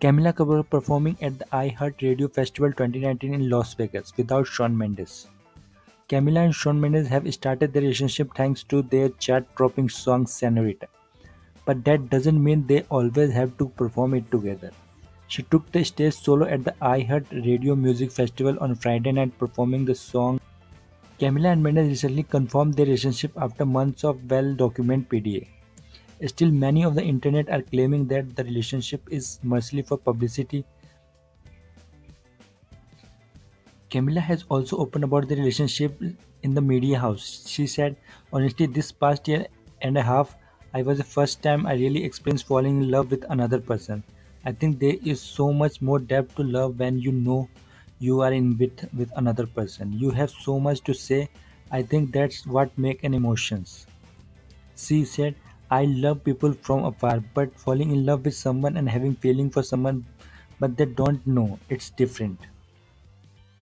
Camila Cabello performing at the iHeartRadio Festival 2019 in Las Vegas without Shawn Mendes. Camila and Shawn Mendes have started their relationship thanks to their chart-topping song "Señorita", but that doesn't mean they always have to perform it together. She took the stage solo at the iHeart Radio Music Festival on Friday night performing the song. Camila and Mendes recently confirmed their relationship after months of well-documented PDA. Still, many of the internet are claiming that the relationship is mostly for publicity. Camila has also opened about the relationship in the media house. She said, Honestly, this past year and a half, I was the first time I really experienced falling in love with another person. I think there is so much more depth to love when you know you are in with with another person. You have so much to say. I think that's what make an emotions. She said, I love people from afar, but falling in love with someone and having feeling for someone but they don't know it's different.